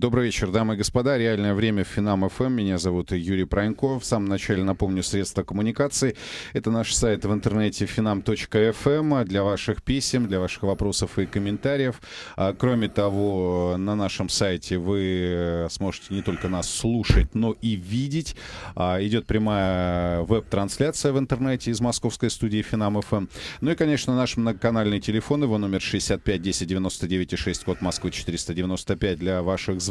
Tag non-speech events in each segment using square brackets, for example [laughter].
Добрый вечер, дамы и господа. Реальное время Финам ФМ. Меня зовут Юрий Пронько. В самом начале напомню средства коммуникации. Это наш сайт в интернете finam.fm для ваших писем, для ваших вопросов и комментариев. А, кроме того, на нашем сайте вы сможете не только нас слушать, но и видеть. А, идет прямая веб-трансляция в интернете из московской студии Финам ФМ. Ну и, конечно, наш многоканальный телефон, его номер 65 10 99 6, код Москвы 495 для ваших звонков.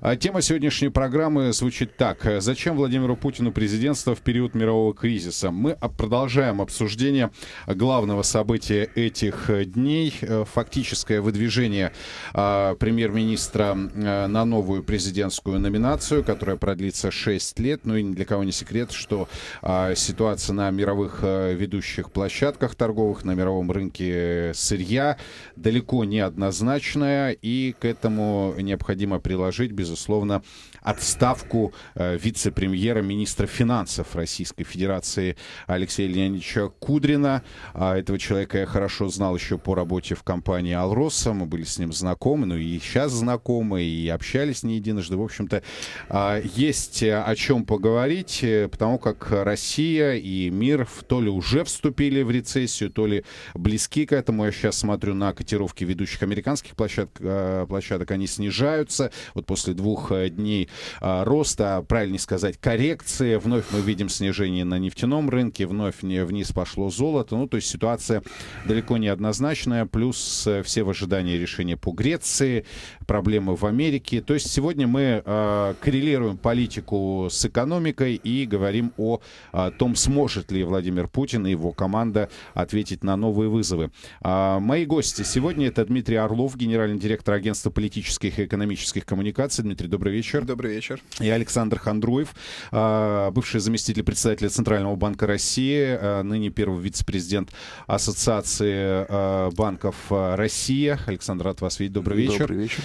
А тема сегодняшней программы звучит так. Зачем Владимиру Путину президентство в период мирового кризиса? Мы продолжаем обсуждение главного события этих дней. Фактическое выдвижение а, премьер-министра а, на новую президентскую номинацию, которая продлится 6 лет. Ну и ни для кого не секрет, что а, ситуация на мировых ведущих площадках торговых, на мировом рынке сырья далеко не однозначная. И к этому необходимо необходимо приложить, безусловно, отставку э, вице-премьера, министра финансов Российской Федерации Алексея Леонидовича Кудрина. А этого человека я хорошо знал еще по работе в компании «Алроса». Мы были с ним знакомы, ну и сейчас знакомы, и общались не единожды. В общем-то, э, есть о чем поговорить, э, потому как Россия и мир то ли уже вступили в рецессию, то ли близки к этому. Я сейчас смотрю на котировки ведущих американских площадок, э, площадок они снижаются. Вот после двух э, дней а, роста, правильнее сказать, коррекции. Вновь мы видим снижение на нефтяном рынке, вновь вниз пошло золото. Ну, то есть ситуация далеко не однозначная. Плюс э, все в ожидании решения по Греции, проблемы в Америке. То есть сегодня мы э, коррелируем политику с экономикой и говорим о, о том, сможет ли Владимир Путин и его команда ответить на новые вызовы. А, мои гости сегодня это Дмитрий Орлов, генеральный директор агентства политических и экономических коммуникаций. Дмитрий, добрый вечер. Добрый вечер. И Александр Хандруев, а, бывший заместитель председателя Центрального банка России, а, ныне первый вице-президент Ассоциации а, банков России. Александр, рад вас видеть. Добрый вечер. Добрый вечер.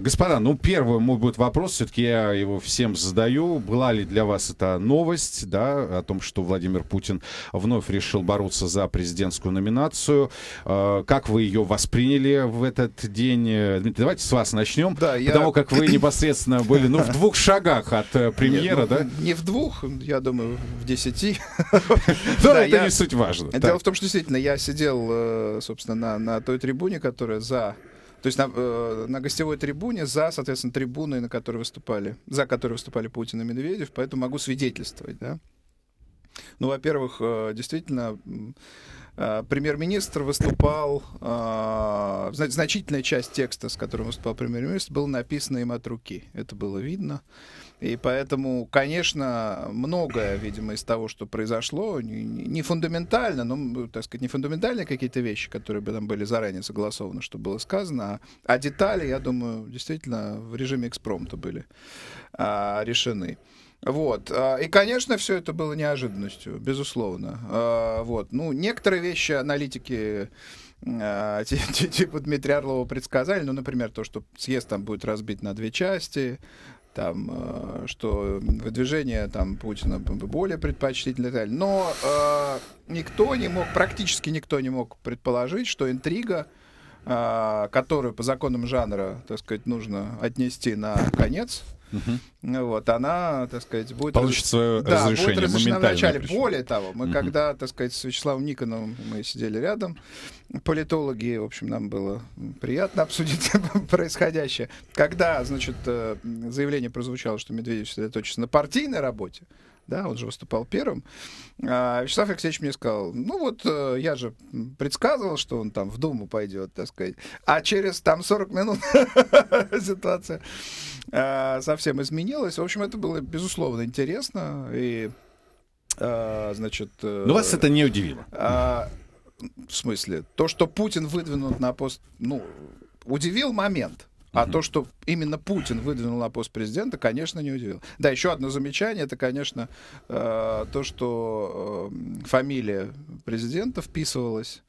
Господа, ну первый мой будет вопрос, все-таки я его всем задаю. Была ли для вас это новость, да, о том, что Владимир Путин вновь решил бороться за президентскую номинацию? Как вы ее восприняли в этот день? Дмитрий, давайте с вас начнем, да, потому я... как вы непосредственно были, ну, в двух шагах от э, премьера, Нет, ну, да? Не в двух, я думаю, в десяти. [laughs] Но это не суть важно. Дело в том, что действительно я сидел, э, собственно, на той трибуне, которая за то есть на, э, на гостевой трибуне за, соответственно, трибуной, на которой выступали, за которой выступали Путин и Медведев, поэтому могу свидетельствовать, да. Ну, во-первых, э, действительно, премьер-министр выступал, э, значительная часть текста, с которым выступал премьер-министр, был написана им от руки. Это было видно. И поэтому, конечно, многое, видимо, из того, что произошло, не фундаментально, но, так сказать, не фундаментальные какие-то вещи, которые бы там были заранее согласованы, что было сказано, а, а детали, я думаю, действительно в режиме экспромта были а, решены. Вот. А, и, конечно, все это было неожиданностью, безусловно. А, вот. Ну, некоторые вещи аналитики а, [laughs] типа Дмитрия Орлова предсказали, ну, например, то, что съезд там будет разбит на две части, там, что выдвижение там Путина более предпочтительно и так далее. Но э, никто не мог, практически никто не мог предположить, что интрига, которую по законам жанра, так сказать, нужно отнести на конец, Угу. Вот, она, так сказать, будет... Получит свое да, разрешение будет разрешена вначале. Более того, мы угу. когда, так сказать, с Вячеславом Никоновым мы сидели рядом, политологи, в общем, нам было приятно обсудить [laughs] происходящее. Когда, значит, э, заявление прозвучало, что Медведев сосредоточится на партийной работе, да, он же выступал первым. А Вячеслав Алексеевич мне сказал, ну вот э, я же предсказывал, что он там в Думу пойдет, так сказать, а через там 40 минут [laughs] ситуация э, совсем изменилась. В общем, это было, безусловно, интересно, и, э, значит... Но вас это не удивило? Э, в смысле? То, что Путин выдвинут на пост... Ну, удивил момент. А то, что именно Путин выдвинул на пост президента, конечно, не удивило. Да, еще одно замечание, это, конечно, э, то, что э, фамилия президента вписывалась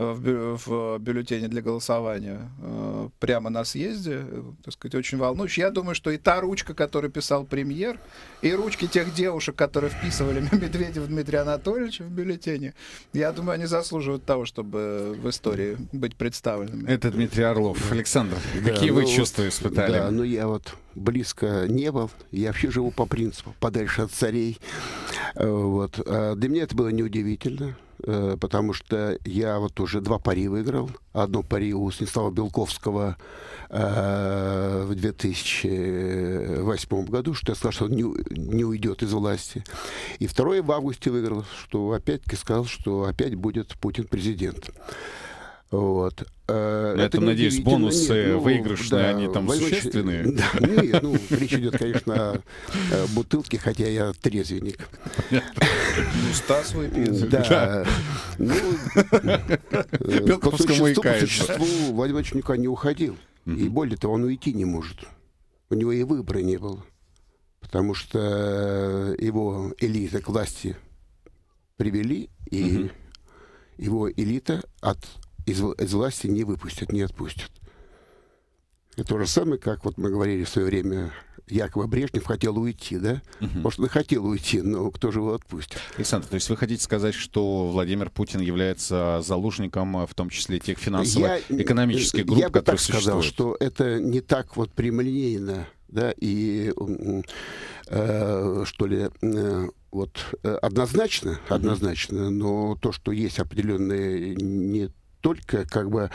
в, бю- в бюллетене для голосования э, прямо на съезде, э, так сказать, очень волнующе. Я думаю, что и та ручка, которую писал премьер, и ручки тех девушек, которые вписывали [laughs] Медведева Дмитрия Анатольевича в бюллетене, я думаю, они заслуживают того, чтобы в истории быть представленными. Это Дмитрий Орлов. Александр, Да, какие вы ну, чувства испытали? Да, ну я вот близко не был. Я вообще живу по принципу подальше от царей. Э, Вот. А Для меня это было неудивительно, э, потому что я вот уже два пари выиграл. Одно пари у Станислава Белковского э, в 2008 году, что я сказал, что он не, уйдет из власти. И второе в августе выиграл, что опять-таки сказал, что опять будет Путин президент. Вот. Э, На этом, надеюсь, неудивительно. бонусы Нет, ну, выигрышные, они там Ильич, существенные? [laughs] Да, нет, ну, речь идет, конечно, о э, бутылке, хотя я трезвенник. Ну, Стас выпьет. Да. Ну, э, по существу, по существу Владимир не уходил. И более того, он уйти не может. У него и выбора не было. Потому что его элита к власти привели, и его элита от, из, из власти не выпустят, не отпустят. Это то же самое, как вот мы говорили в свое время, якобы Брежнев хотел уйти, да? Может, он и хотел уйти, но кто же его отпустит? Александр, то есть вы хотите сказать, что Владимир Путин является заложником, э, в том числе тех финансово-экономических Я- групп, Я бы которые так сказал, что это не так вот прямолинейно, да, и э, что ли, э, вот э, однозначно, однозначно, но то, что есть определенные не только как бы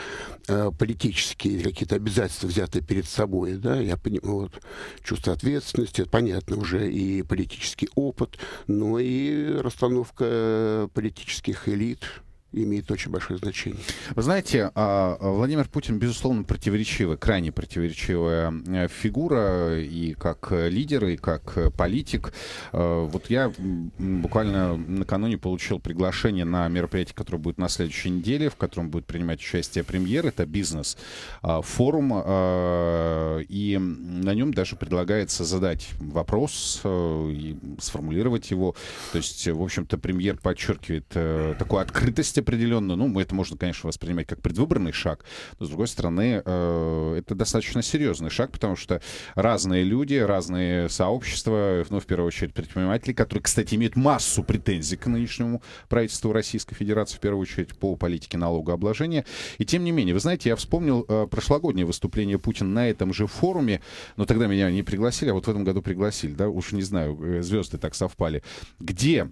э, политические какие-то обязательства взятые перед собой, да, я понимаю, вот, чувство ответственности, понятно уже, и политический опыт, но и расстановка э, политических элит имеет очень большое значение. Вы знаете, а, а, Владимир Путин, безусловно, противоречивая, крайне противоречивая э, фигура и как лидер, и как э, политик. Э, Вот я буквально накануне получил приглашение на мероприятие, которое будет на следующей неделе, в котором будет принимать участие премьер. Это бизнес-форум. И на нем даже предлагается задать вопрос э, и сформулировать его. То есть, в общем-то, премьер подчеркивает такую открытость определенную. Ну, это можно, конечно, воспринимать как предвыборный шаг, но, с другой стороны, э, это достаточно серьезный шаг, потому что разные люди, разные сообщества, ну, в первую очередь, предприниматели, которые, кстати, имеют массу претензий к нынешнему правительству Российской Федерации, в первую очередь, по политике налогообложения. И тем не менее, вы знаете, я вспомнил э, прошлогоднее выступление Путина на этом же форуме, но тогда меня не пригласили, а вот в этом году пригласили, да, уж не знаю, э, звезды так совпали, где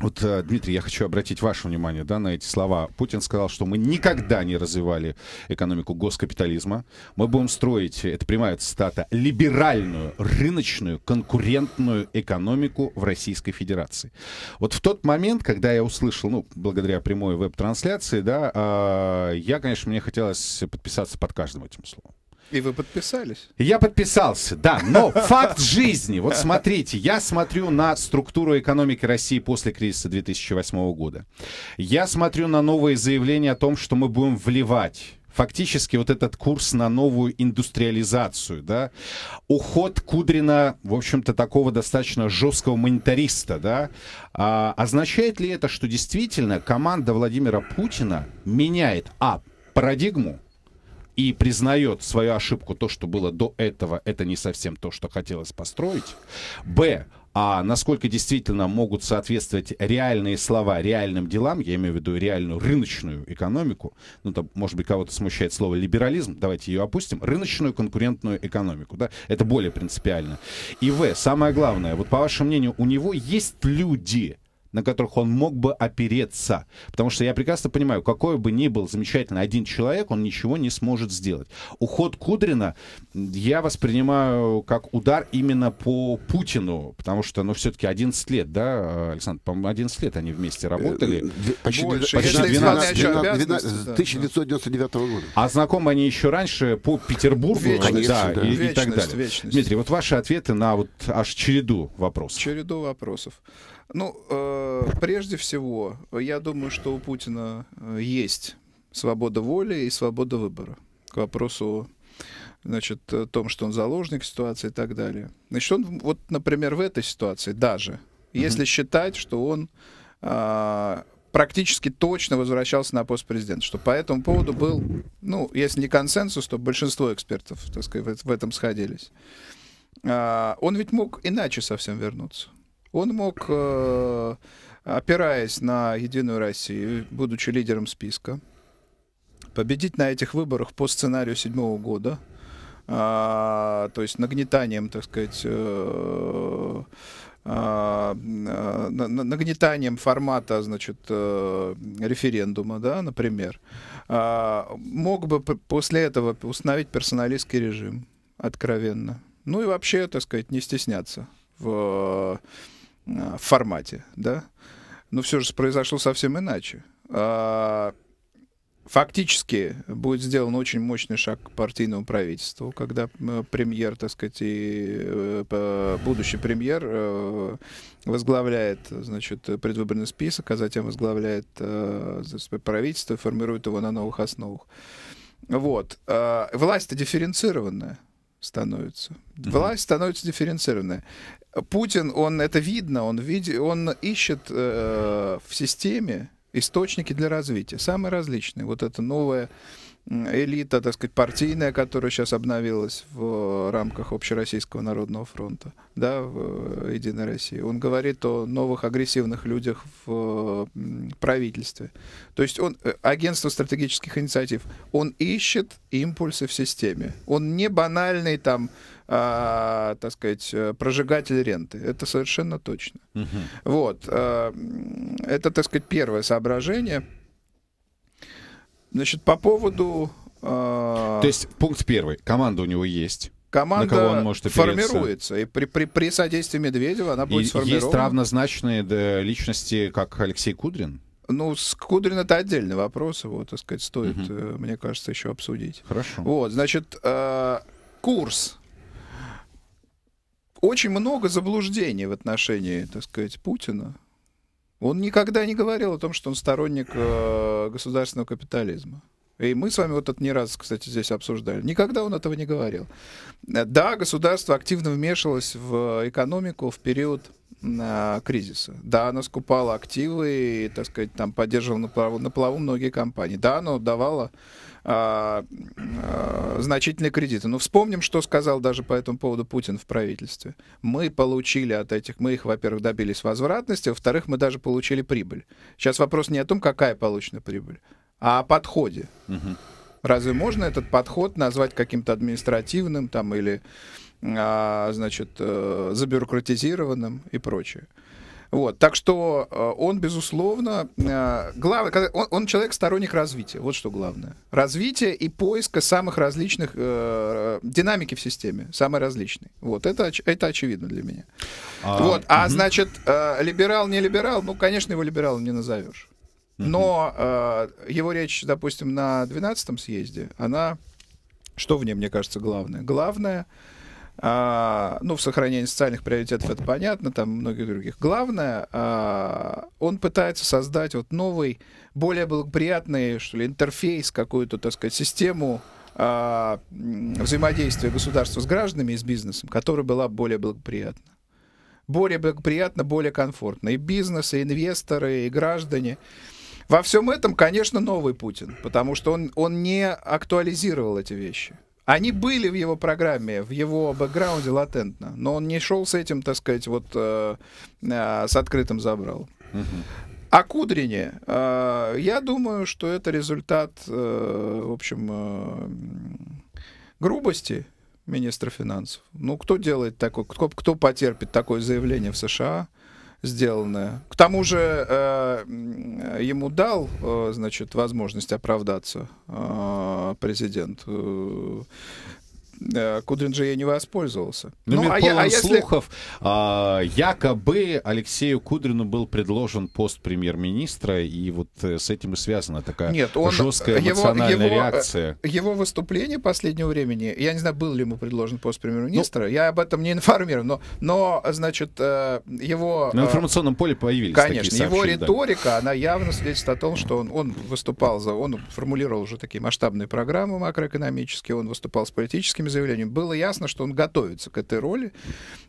вот, э, Дмитрий, я хочу обратить ваше внимание да, на эти слова. Путин сказал, что мы никогда не развивали экономику госкапитализма. Мы будем строить, это прямая цитата, либеральную, рыночную, конкурентную экономику в Российской Федерации. Вот в тот момент, когда я услышал, ну, благодаря прямой веб-трансляции, да, э, я, конечно, мне хотелось подписаться под каждым этим словом. И вы подписались. Я подписался, да, но факт жизни. Вот смотрите, я смотрю на структуру экономики России после кризиса 2008 года. Я смотрю на новые заявления о том, что мы будем вливать фактически вот этот курс на новую индустриализацию, да, уход Кудрина, в общем-то, такого достаточно жесткого монетариста, да, а, означает ли это, что действительно команда Владимира Путина меняет, а, парадигму, и признает свою ошибку, то, что было до этого, это не совсем то, что хотелось построить. Б. А насколько действительно могут соответствовать реальные слова реальным делам, я имею в виду реальную рыночную экономику, ну, там, может быть, кого-то смущает слово либерализм, давайте ее опустим, рыночную конкурентную экономику, да, это более принципиально. И В. Самое главное, вот по вашему мнению, у него есть люди, на которых он мог бы опереться. Потому что я прекрасно понимаю, какой бы ни был замечательный один человек, он ничего не сможет сделать. Уход Кудрина я воспринимаю как удар именно по Путину, потому что, ну, все-таки 11 лет, да, Александр, по-моему, 11 лет они вместе работали. Две- Почти, Больше, почти если 12, исполняющий 12, обязанности, 12, да. 1999 года. А знакомы они еще раньше по Петербургу, Вечность, да, да. и, и так Вечность, далее. вечность. Дмитрий, вот ваши ответы на вот аж череду вопросов. Череду вопросов. Ну, э, прежде всего, я думаю, что у Путина э, есть свобода воли и свобода выбора к вопросу, значит, о том, что он заложник ситуации и так далее. Значит, он, вот, например, в этой ситуации даже, если считать, что он а, практически точно возвращался на пост президента, что по этому поводу был, ну, если не консенсус, то большинство экспертов, так сказать, в этом сходились. А, он ведь мог иначе совсем вернуться. Он мог, э, опираясь на Единую Россию, будучи лидером списка, победить на этих выборах по сценарию седьмого года, а, то есть нагнетанием, так сказать, э, а, нагнетанием формата, значит, э, референдума, да, например, а, мог бы после этого установить персоналистский режим откровенно. Ну и вообще, так сказать, не стесняться в, э, в формате, да. Но все же произошло совсем иначе. А, фактически будет сделан очень мощный шаг к партийному правительству, когда премьер, так сказать, и э, будущий премьер э, возглавляет, значит, предвыборный список, а затем возглавляет правительство и формирует его на новых основах. Вот. Власть-то дифференцированная становится. Власть становится дифференцированная. Путин, он это видно, он, види, он ищет э, в системе источники для развития, самые различные. Вот это новое элита, так сказать, партийная, которая сейчас обновилась в рамках Общероссийского народного фронта, да, в Единой России. Он говорит о новых агрессивных людях в правительстве. То есть он, э, агентство стратегических инициатив, он ищет импульсы в системе. Он не банальный там, а, так сказать, э, прожигатель ренты. Это совершенно точно. Угу. Вот. А, это, так сказать, первое соображение. Значит, по поводу... Э... То есть пункт первый. Команда у него есть. Команда он может формируется, и при, при, при содействии Медведева она будет и сформирована. Есть равнозначные да, личности, как Алексей Кудрин? Ну, с Кудрин это отдельный вопрос, его, так сказать, стоит, угу. мне кажется, еще обсудить. Хорошо. Вот, значит, э, курс. Очень много заблуждений в отношении, так сказать, Путина. Он никогда не говорил о том, что он сторонник э, государственного капитализма. И мы с вами вот это не раз, кстати, здесь обсуждали. Никогда он этого не говорил. Да, государство активно вмешивалось в экономику в период э, кризиса. Да, оно скупало активы и, так сказать, там поддерживало на плаву, на плаву многие компании. Да, оно давало а, а, значительные кредиты. Но вспомним, что сказал даже по этому поводу Путин в правительстве. Мы получили от этих, мы их, во-первых, добились возвратности, во-вторых, мы даже получили прибыль. Сейчас вопрос не о том, какая получена прибыль, а о подходе. Угу. Разве можно этот подход назвать каким-то административным там или, а, значит, э, забюрократизированным и прочее? Вот, так что э, он, безусловно, э, главное, он, он человек сторонник развития, вот что главное. Развитие и поиска самых различных э, динамики в системе, самой различной. Вот, это, это очевидно для меня. А, вот, а угу. значит, э, либерал, не либерал, ну, конечно, его либералом не назовешь. Но э, его речь, допустим, на 12-м съезде, она, что в ней, мне кажется, главное? Главное — а, ну, в сохранении социальных приоритетов это понятно, там многих других. Главное, а, он пытается создать вот новый, более благоприятный, что ли, интерфейс, какую-то, так сказать, систему а, взаимодействия государства с гражданами и с бизнесом, которая была более благоприятна. Более благоприятно, более комфортно. И бизнес, и инвесторы, и граждане. Во всем этом, конечно, новый Путин, потому что он, он не актуализировал эти вещи. Они были в его программе, в его бэкграунде латентно, но он не шел с этим, так сказать, вот э, э, с открытым забрал. О Кудрине. Э, я думаю, что это результат, э, в общем, э, грубости министра финансов. Ну, кто делает такой, кто, кто потерпит такое заявление в США? Сделанное. К тому же э, ему дал, э, значит, возможность оправдаться э, президент. Э, Кудрин же ей не воспользовался. Ну, ну а, я, а если... слухов, а, якобы Алексею Кудрину был предложен пост премьер-министра, и вот э, с этим и связана такая Нет, он, жесткая эмоциональная его, его, реакция. Его выступление последнего времени, я не знаю, был ли ему предложен пост премьер-министра, ну, я об этом не информирован, но, но значит, э, его... На информационном поле появились Конечно, такие его риторика, да. она явно свидетельствует о том, что он, он выступал за... Он формулировал уже такие масштабные программы макроэкономические, он выступал с политическими заявлением, было ясно, что он готовится к этой роли.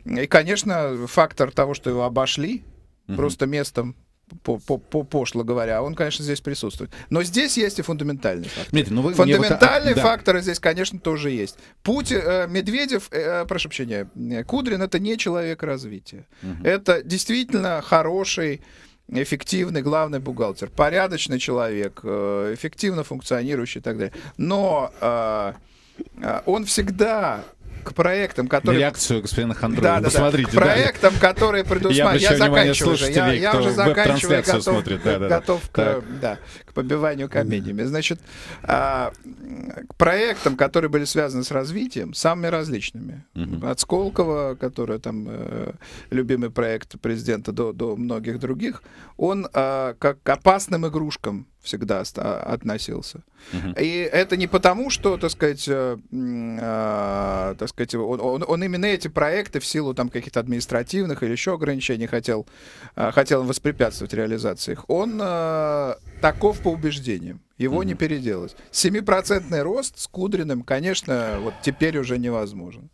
И, конечно, фактор того, что его обошли, угу. просто местом по, по, по пошло говоря, он, конечно, здесь присутствует. Но здесь есть и фундаментальный фактор. Дмитрий, ну вы Фундаментальные вот, а, да. факторы здесь, конечно, тоже есть. Путин, э, Медведев, э, прошу прощения, э, Кудрин это не человек развития. Это действительно хороший эффективный главный бухгалтер, порядочный человек, э, эффективно функционирующий и так далее. Но э, он всегда к проектам, которые... Реакцию господина Хандроева. Да, да, да. Посмотрите. К проектам, которые Я предусматривают... Я, внимание заканчиваю уже. Я, я уже заканчиваю, готов, смотрит. Да, да, да. готов к, Так. да, к побиванию каменями. Значит, а, к проектам, которые были связаны с развитием, самыми различными. От Сколково, который там э, любимый проект президента, до, до многих других, он а, как к опасным игрушкам всегда относился. И это не потому, что, так сказать, э, а, так сказать, он, он- он именно эти проекты в силу там каких-то административных или еще ограничений хотел, а, хотел воспрепятствовать реализации их. Он а, таков по убеждениям. Его не переделать. Семипроцентный рост с Кудриным, конечно, вот теперь уже невозможен.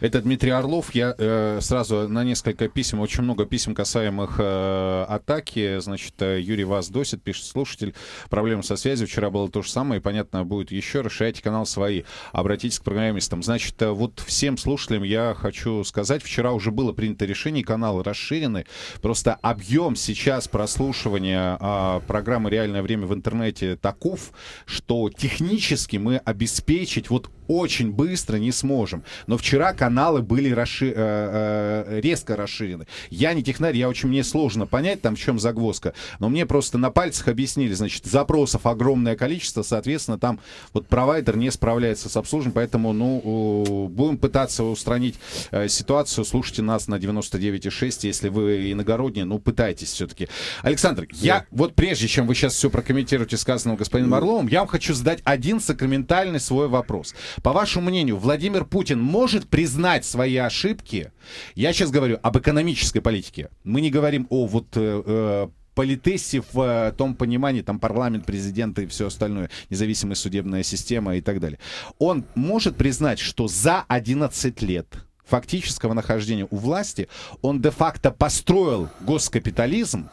Это Дмитрий Орлов. Я э, сразу на несколько писем, очень много писем, касаемых э, атаки. Значит, э, Юрий вас досит, пишет слушатель. Проблема со связью. Вчера было то же самое, понятно, будет еще. Расширяйте канал свои. Обратитесь к программистам. Значит, э, вот всем слушателям я хочу сказать, вчера уже было принято решение, каналы расширены. Просто объем сейчас прослушивания а, программы «Реальное время» в интернете таков, что технически мы обеспечить вот очень быстро не сможем. Но вчера каналы были расши- э, э, резко расширены. Я не технарь, я очень мне сложно понять, там в чем загвоздка. Но мне просто на пальцах объяснили, значит, запросов огромное количество, соответственно, там вот провайдер не справляется с обслуживанием, поэтому, ну, будем пытаться устранить э, ситуацию. Слушайте нас на 99,6, если вы иногородние, ну, пытайтесь все-таки. Александр, я вот прежде чем вы сейчас все прокомментируете сказанного господином Орловым, я вам хочу задать один сакраментальный свой вопрос. По вашему мнению, Владимир Путин может признать свои ошибки? Я сейчас говорю об экономической политике. Мы не говорим о вот э, э, политесе в э, том понимании, там парламент, президент и все остальное, независимая судебная система и так далее. Он может признать, что за 11 лет фактического нахождения у власти он де-факто построил госкапитализм,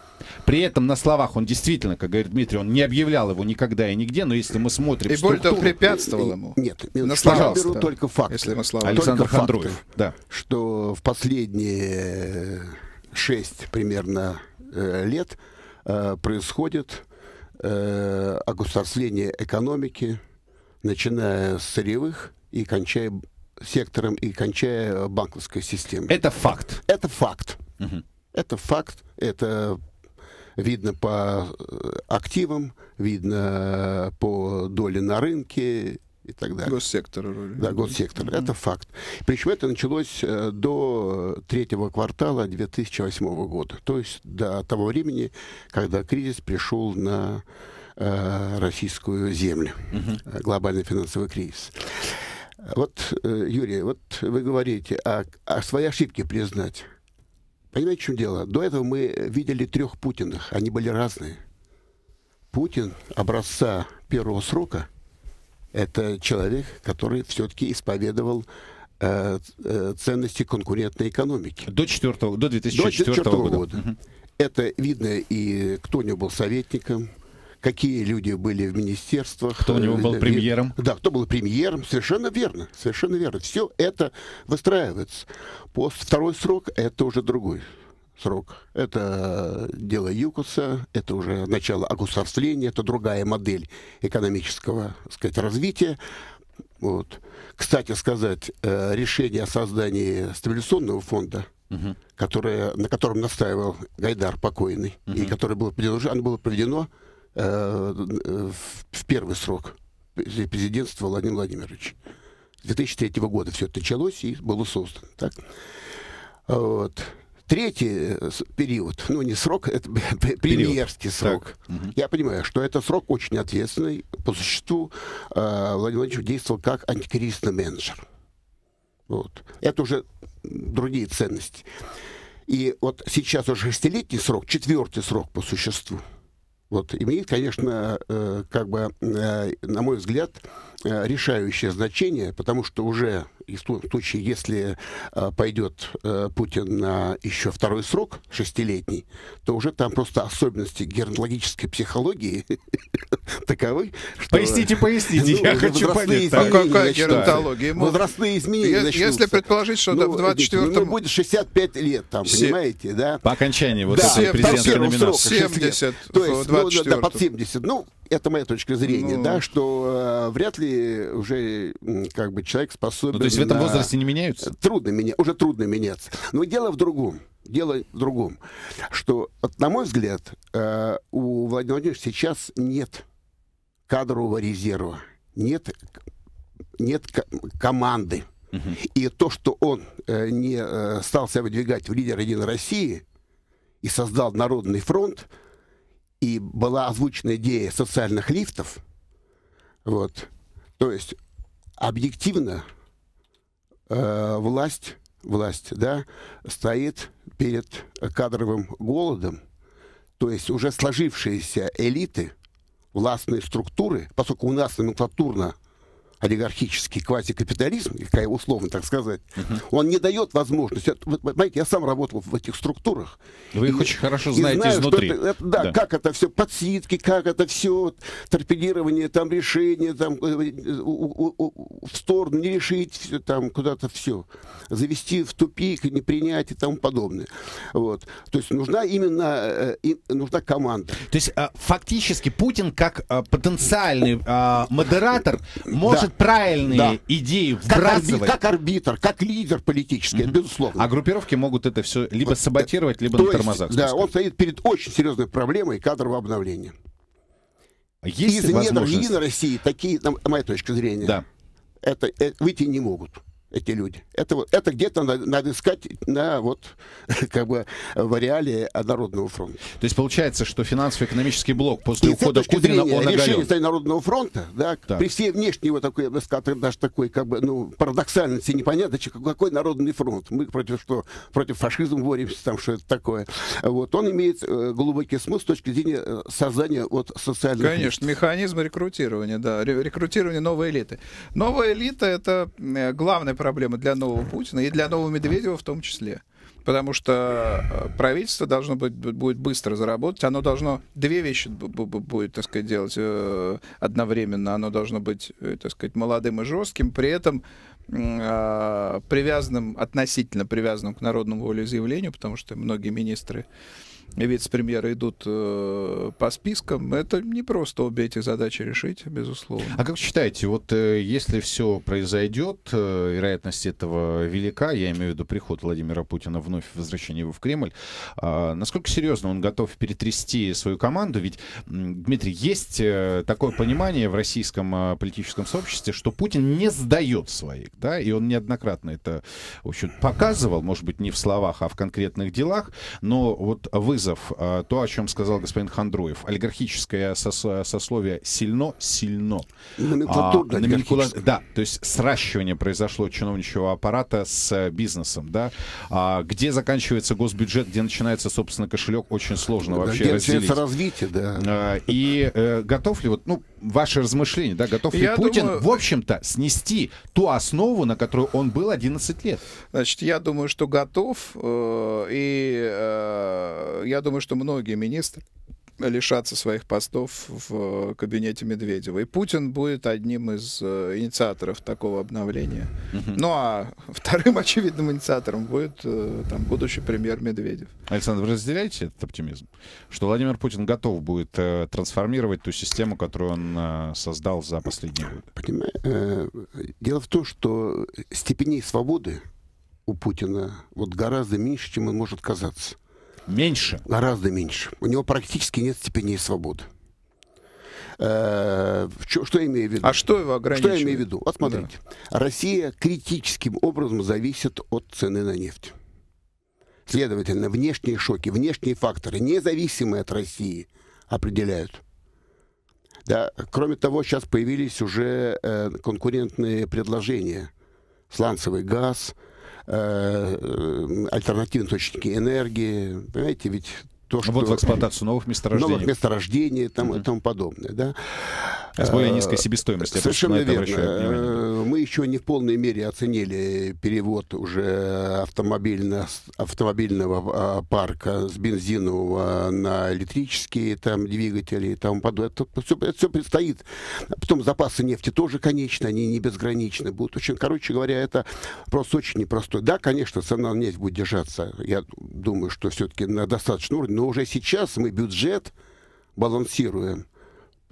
при этом на словах он действительно, как говорит Дмитрий, он не объявлял его никогда и нигде, но если мы смотрим И более того, препятствовал ему. Нет, На минуточку, словах, я беру да. только факты. Если мы слова. Александр Только факты. Хандроев, да. что в последние шесть примерно э, лет э, происходит э, огосударствление экономики, начиная с сырьевых и кончая сектором и кончая банковской системой. Это факт. Это факт. Это факт. Это видно по э, активам, видно по доле на рынке и так далее. Госсектор. Да, госсектор. Это факт. Причем это началось э, до третьего квартала 2008 года. То есть до того времени, когда кризис пришел на э, российскую землю. Э, Глобальный финансовый кризис. Вот, э, Юрий, вот вы говорите о, о своей ошибке признать. Понимаете, в чем дело? До этого мы видели трех Путиных. Они были разные. Путин образца первого срока это человек, который все-таки исповедовал э, э, ценности конкурентной экономики. До, 4, до До 2004 2004 года. года. Мгм. Это видно и кто у него был советником, какие люди были в министерствах. Кто у него был э, премьером. Да, кто был премьером. Совершенно верно. Совершенно верно. Все это выстраивается. Пост, второй срок — это уже другой срок. Это дело ЮКОСа, это уже начало огосударствления, это другая модель экономического так сказать, развития. Вот. Кстати сказать, э, решение о создании стабилизационного фонда, которое, на котором настаивал Гайдар покойный, и которое было проведено, оно было проведено э, в, в первый срок президентства Владимира Владимировича. С 2003 года все это началось и было создано. Так? Вот. Третий э, период, ну не срок, это [laughs] премьерский срок. Я понимаю, что это срок очень ответственный. По существу э, Владимир Владимирович действовал как антикризисный менеджер. Вот. Это уже другие ценности. И вот сейчас уже шестилетний срок, четвертый срок по существу, вот, имеет, конечно, э, как бы, э, на мой взгляд, э, решающее значение, потому что уже и в том случае, если э, пойдет э, Путин на еще второй срок, шестилетний, то уже там просто особенности геронтологической психологии [laughs] таковы, что... Поясните, поясните, ну, я хочу понять. А какая геронтология? Возрастные изменения Если предположить, что ну, в 24-м... Ну, будет 65 лет там, понимаете, да? По окончании вот этой президентской номинации. 70 То есть, ну, да, под 70. Ну, это моя точка зрения, ну... да, что э, вряд ли уже как бы человек способен... Ну, то есть в этом на... возрасте не меняются? Трудно меня, уже трудно меняться. Но дело в другом. Дело в другом, что, вот, на мой взгляд, э, у Владимира Владимировича сейчас нет кадрового резерва, нет, нет команды. Угу. И то, что он э, не э, стал себя выдвигать в лидер Единой России и создал Народный фронт, и была озвучена идея социальных лифтов, вот, то есть объективно э, власть, власть, да, стоит перед кадровым голодом, то есть уже сложившиеся элиты, властные структуры, поскольку у нас номенклатурно олигархический квазикапитализм, условно так сказать, uh-huh. он не дает возможности. Вы, знаете, я сам работал в этих структурах. Вы их и, очень хорошо знаете знаю, изнутри. Это, это, да, да, как это все, подсидки, как это все, торпедирование, там, решение, там, у, у, у, в сторону не решить, все, там, куда-то все. Завести в тупик, не принять и тому подобное. Вот. То есть нужна именно э, и, нужна команда. То есть а, фактически Путин как а, потенциальный а, модератор может правильные да. идеи вбрасывать. Как, арбитр, как лидер политический, mm-hmm. безусловно. А группировки могут это все либо саботировать, либо То на тормозах. Есть, да, он стоит перед очень серьезной проблемой кадрового обновления. Есть Из возможность... Единой России такие, моя точка зрения, да. это, это выйти не могут эти люди. Это, это где-то надо, надо искать на вот [laughs] как бы в ареале Народного фронта. То есть получается, что финансово-экономический блок после И ухода зрения, он решение оголен. Народного фронта, да, так. при всей внешней вот такой, я бы сказал, даже такой как бы ну парадоксальности непонятно, какой Народный фронт. Мы против что? Против фашизма боремся, там что это такое. Вот он имеет э, глубокий смысл с точки зрения э, создания вот социальных. Конечно, механизм рекрутирования, да, рекрутирование новой элиты. Новая элита это главная проблема для нового Путина и для нового Медведева в том числе. Потому что э, правительство должно быть, будет быстро заработать. Оно должно две вещи будет, так сказать, делать э, одновременно. Оно должно быть, э, так сказать, молодым и жестким, при этом привязанным, относительно привязанным к народному волеизъявлению, потому что многие министры вице-премьеры идут э, по спискам, это не просто обе эти задачи решить, безусловно. А как считаете, вот э, если все произойдет, э, вероятность этого велика, я имею в виду приход Владимира Путина вновь, возвращение его в Кремль, э, насколько серьезно он готов перетрясти свою команду? Ведь, Дмитрий, есть э, такое понимание в российском э, политическом сообществе, что Путин не сдает своих, да, и он неоднократно это, в общем, показывал, может быть, не в словах, а в конкретных делах, но вот вы вызов, а, то, о чем сказал господин Хандруев. Олигархическое сословие сильно-сильно. Номенклатурно а, Да, то есть сращивание произошло чиновничьего аппарата с бизнесом, да. А, где заканчивается госбюджет, где начинается, собственно, кошелек, очень сложно вообще где разделить. развитие, да. А, и э, готов ли, вот, ну, ваши размышления, да, готов ли я Путин, думаю... в общем-то, снести ту основу, на которую он был 11 лет? Значит, я думаю, что готов, э, и э, я думаю, что многие министры лишаться своих постов в кабинете Медведева. И Путин будет одним из э, инициаторов такого обновления. Ну а [laughs] вторым очевидным инициатором будет э, там, будущий премьер Медведев. Александр, вы разделяете этот оптимизм? Что Владимир Путин готов будет э, трансформировать ту систему, которую он э, создал за последние годы? Понимаю. Э, дело в том, что степеней свободы у Путина вот гораздо меньше, чем он может казаться. Меньше? Гораздо меньше. У него практически нет степеней свободы. Э, что, что я имею в виду? А что его ограничивает? Что я имею в виду? Вот смотрите. Да. Россия критическим образом зависит от цены на нефть. Следовательно, внешние шоки, внешние факторы, независимые от России, определяют. Да, кроме того, сейчас появились уже э, конкурентные предложения. Сланцевый газ, альтернативные источники энергии. Понимаете, ведь то, что... Вот в эксплуатацию новых месторождений. Новых месторождений там, и тому подобное, да. С более низкой себестоимостью. Совершенно верно. Мы еще не в полной мере оценили перевод уже автомобильно, автомобильного а, парка с бензинового на электрические там двигатели и тому подобное. Это все, это все предстоит. Потом запасы нефти тоже, конечно, они не безграничны будут. Очень, короче говоря, это просто очень непростой. Да, конечно, цена на нефть будет держаться. Я думаю, что все-таки на достаточном уровне. Но уже сейчас мы бюджет балансируем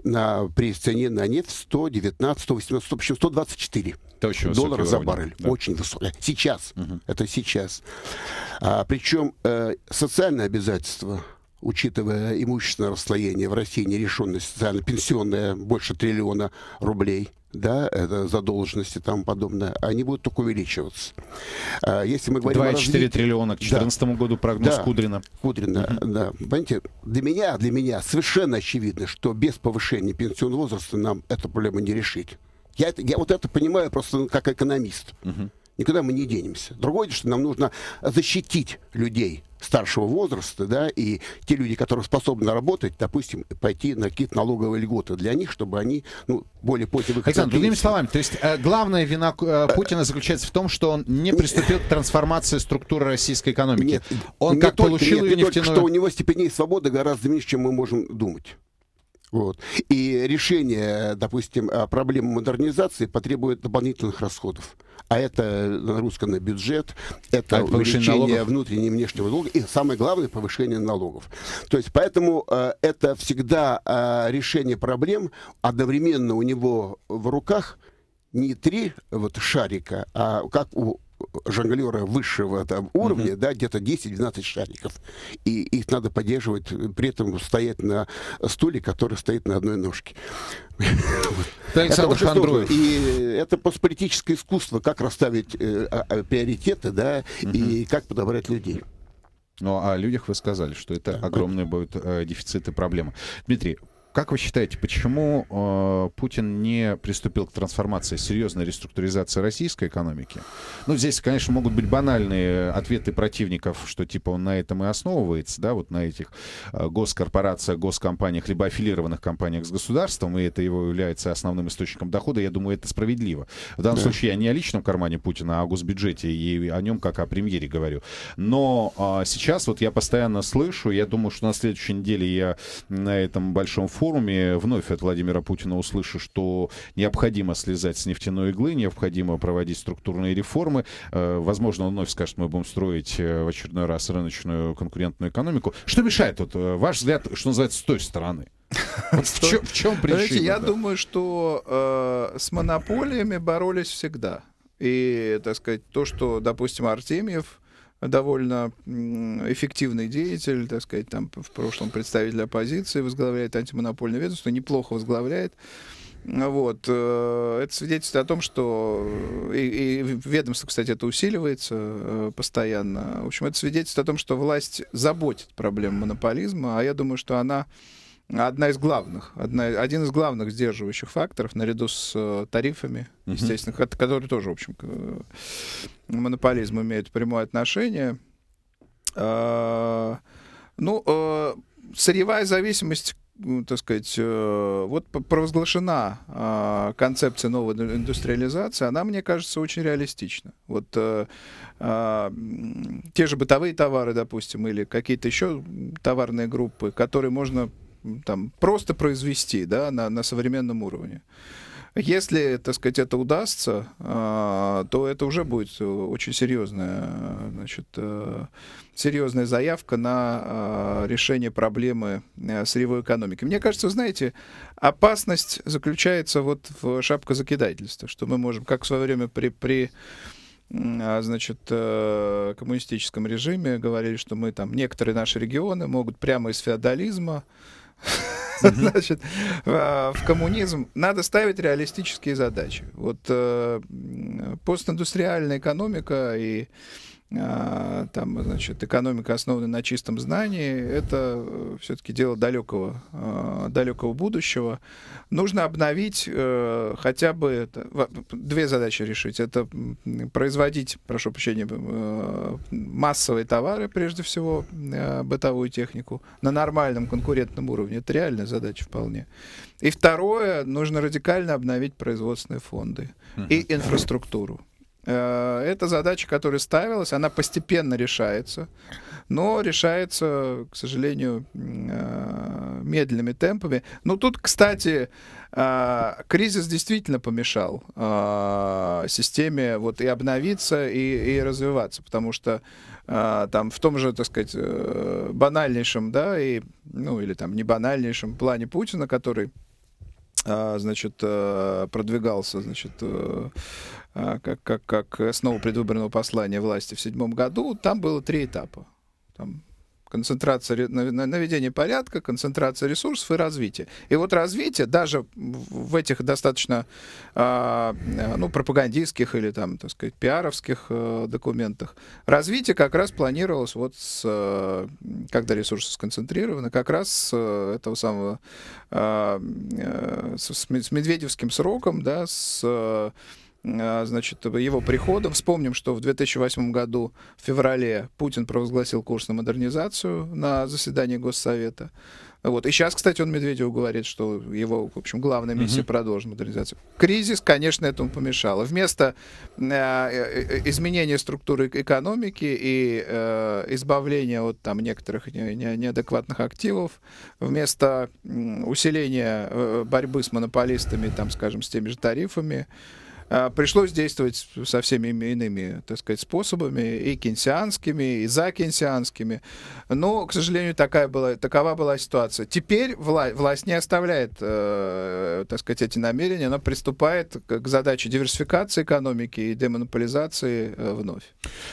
на, при цене на нефть 119, 118, в общем, 124 это очень доллара за баррель. Да. Очень высокая. Сейчас. Угу. Это сейчас. А, причем э, социальные обязательства учитывая имущественное расслоение в России, нерешенность социально-пенсионная больше триллиона рублей, да, это задолженности и тому подобное, они будут только увеличиваться. А если мы говорим 2,4 развитии... триллиона к 2014 да. году прогноз да. Кудрина. Кудрина, uh-huh. да. Понимаете, для меня, для меня совершенно очевидно, что без повышения пенсионного возраста нам эту проблему не решить. Я, я вот это понимаю просто как экономист. Uh-huh. Никуда мы не денемся. Другое, что нам нужно защитить людей старшего возраста, да, и те люди, которые способны работать, допустим, пойти на какие-то налоговые льготы для них, чтобы они, ну, более поздно выходили. Александр, другими словами, то есть э, главная вина э, Путина заключается в том, что он не приступил к трансформации структуры российской экономики. Нет, он не как только, получил нет, ее нефтяную... Только, что у него степеней свободы гораздо меньше, чем мы можем думать. Вот. И решение, допустим, проблемы модернизации потребует дополнительных расходов а это нагрузка на бюджет, это а увеличение налогов? внутреннего и внешнего долга, и самое главное, повышение налогов. То есть поэтому э, это всегда э, решение проблем, одновременно у него в руках не три вот шарика, а как у жонглера высшего там, уровня, uh-huh. да, где-то 10-12 шариков. И их надо поддерживать, при этом стоять на стуле, который стоит на одной ножке. Александр это Хандруев. И это постполитическое искусство, как расставить э, а, а, приоритеты, да, и как подобрать людей. Ну, о людях вы сказали, что это огромные будут э, дефициты проблемы. Дмитрий, как вы считаете, почему э, Путин не приступил к трансформации, серьезной реструктуризации российской экономики? Ну, здесь, конечно, могут быть банальные ответы противников, что типа он на этом и основывается, да, вот на этих э, госкорпорациях, госкомпаниях, либо аффилированных компаниях с государством, и это его является основным источником дохода. Я думаю, это справедливо. В данном да. случае я не о личном кармане Путина, а о госбюджете, и о нем как о премьере говорю. Но э, сейчас вот я постоянно слышу, я думаю, что на следующей неделе я на этом большом форуме форуме вновь от Владимира Путина услышу, что необходимо слезать с нефтяной иглы, необходимо проводить структурные реформы. Э, возможно, он вновь скажет, мы будем строить э, в очередной раз рыночную конкурентную экономику. Что мешает, вот, э, ваш взгляд, что называется, с той стороны? Вот в, [laughs] чем, в чем причина? Знаете, я да? думаю, что э, с монополиями боролись всегда. И, так сказать, то, что, допустим, Артемьев довольно эффективный деятель, так сказать, там в прошлом представитель оппозиции возглавляет антимонопольное ведомство, неплохо возглавляет. Вот. Э, это свидетельствует о том, что и, и ведомство, кстати, это усиливается э, постоянно. В общем, это свидетельствует о том, что власть заботит проблему монополизма, а я думаю, что она одна из главных, одна, один из главных сдерживающих факторов, наряду с э, тарифами, uh-huh. естественно, которые тоже, в общем, к э, монополизму имеют прямое отношение. Э, ну, э, сырьевая зависимость ну, так сказать, э, вот провозглашена э, концепция новой индустриализации, она, мне кажется, очень реалистична. Вот э, те же бытовые товары, допустим, или какие-то еще товарные группы, которые можно там, просто произвести да, на, на современном уровне. Если, так сказать, это удастся, а, то это уже будет очень серьезная, значит, э, серьезная заявка на а, решение проблемы э, сырьевой экономики. Мне кажется, знаете, опасность заключается вот в шапкозакидательстве, что мы можем, как в свое время при, при а, значит, э, коммунистическом режиме говорили, что мы там, некоторые наши регионы могут прямо из феодализма [laughs] Значит, а, в коммунизм надо ставить реалистические задачи. Вот э, постиндустриальная экономика и там, значит, экономика, основана на чистом знании, это э, все-таки дело далекого, а, далекого будущего. Нужно обновить э, хотя бы это, две задачи решить. Это производить, прошу прощения, э, массовые товары, прежде всего, бытовую технику, на нормальном конкурентном уровне. Это реальная задача вполне. И второе, нужно радикально обновить производственные фонды и инфраструктуру. Э, это задача, которая ставилась, она постепенно решается, но решается, к сожалению, э, медленными темпами. Ну тут, кстати, э, кризис действительно помешал системе вот и обновиться, и, и развиваться, потому что там в том же, так сказать, банальнейшем, да, и, ну или там не банальнейшем плане Путина, который значит, продвигался, значит, как, как, как основу предвыборного послания власти в седьмом году, там было три этапа. Там концентрация, наведение порядка, концентрация ресурсов и развитие. И вот развитие даже в этих достаточно а, ну, пропагандистских или там, так сказать, пиаровских э, документах, развитие как раз планировалось вот с, когда ресурсы сконцентрированы, как раз с э, этого самого, а, э, с медведевским сроком, да, с а, значит, его приходом. Вспомним, что в 2008 году, в феврале, Путин провозгласил курс на модернизацию на заседании Госсовета. Вот. И сейчас, кстати, он Медведеву говорит, что его, в общем, главная миссия uh-huh. продолжить модернизацию. Кризис, конечно, этому помешал. Вместо э, э, изменения структуры экономики и э, избавления от там, некоторых не, не, неадекватных активов, вместо усиления э, борьбы с монополистами, там, скажем, с теми же тарифами, а, пришлось действовать со всеми иными, так сказать, способами, и кенсианскими, и закенсианскими. Но, к сожалению, такая была, такова была ситуация. Теперь вла- власть не оставляет, э, так сказать, эти намерения, она приступает к задаче диверсификации экономики и демонополизации э, вновь.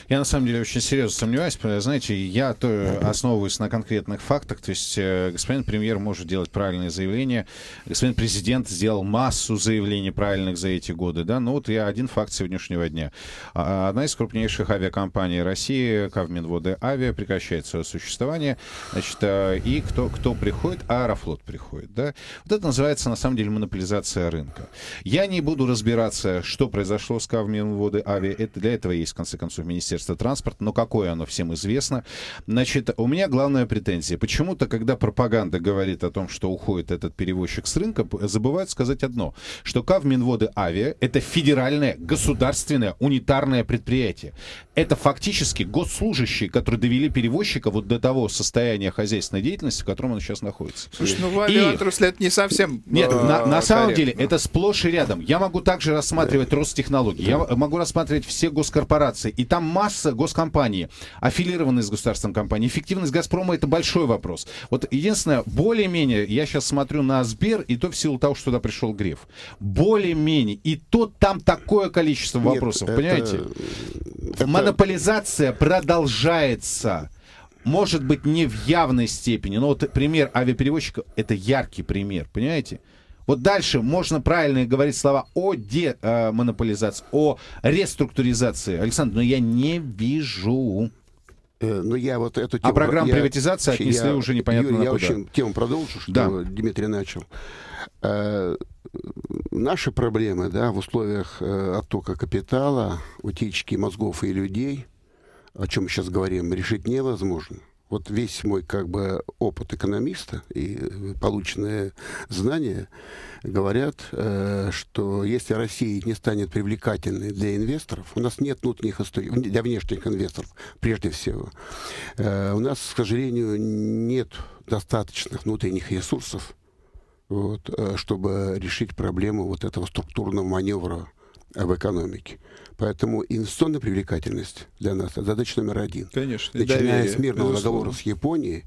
Я, на самом деле, очень серьезно сомневаюсь. Знаете, я то основываюсь на конкретных фактах. То есть э, господин премьер может делать правильные заявления. Господин президент сделал массу заявлений правильных за эти годы, да, ну вот я один факт сегодняшнего дня. А, одна из крупнейших авиакомпаний России, Кавминводы Авиа, прекращает свое существование. Значит, а, и кто, кто приходит? Аэрофлот приходит. Да? Вот это называется, на самом деле, монополизация рынка. Я не буду разбираться, что произошло с Кавминводы Авиа. Это, для этого есть, в конце концов, Министерство транспорта, но какое оно всем известно. Значит, у меня главная претензия. Почему-то, когда пропаганда говорит о том, что уходит этот перевозчик с рынка, забывают сказать одно, что Кавминводы Авиа — это федеральное, государственное, унитарное предприятие. Это фактически госслужащие, которые довели перевозчика вот до того состояния хозяйственной деятельности, в котором он сейчас находится. Слушай, ну в авиатрасле это не совсем Нет, э, на, на самом деле это сплошь и рядом. Я могу также рассматривать Ростехнологии, я могу рассматривать все госкорпорации, и там масса госкомпаний, аффилированные с государственной компанией. Эффективность «Газпрома» — это большой вопрос. Вот единственное, более-менее, я сейчас смотрю на Сбер, и то в силу того, что туда пришел Греф. Более-менее, и то там такое количество вопросов, Нет, понимаете? Это... Монополизация продолжается. Может быть, не в явной степени, но вот пример авиаперевозчика — это яркий пример, понимаете? Вот дальше можно правильно говорить слова о демонополизации, о реструктуризации. Александр, но я не вижу. Э, ну, я вот эту тему... А программа приватизации отнесли я, уже непонятно Юрий, я куда. очень тему продолжу, что да. Дмитрий начал. Э, наши проблемы да, в условиях э, оттока капитала, утечки мозгов и людей, о чем мы сейчас говорим, решить невозможно. Вот весь мой как бы опыт экономиста и полученные знания говорят, э, что если Россия не станет привлекательной для инвесторов, у нас нет внутренних историй, для внешних инвесторов прежде всего, у нас, к сожалению, нет достаточных внутренних ресурсов вот, э, чтобы решить проблему вот этого структурного маневра в экономике. Поэтому инвестиционная привлекательность для нас это задача номер один. Конечно. Начиная доверие, с мирного безусловно. договора с Японией,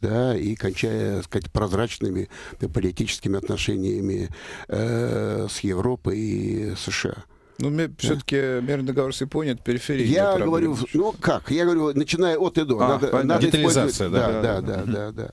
да, и кончая, так сказать, прозрачными политическими отношениями э, с Европой и США. Ну, да. все-таки мирный договор с Японией это периферия. Я проблема. говорю, ну как? Я говорю, начиная от и до. А, надо, надо Детализация, да? Да, да, да, да, да.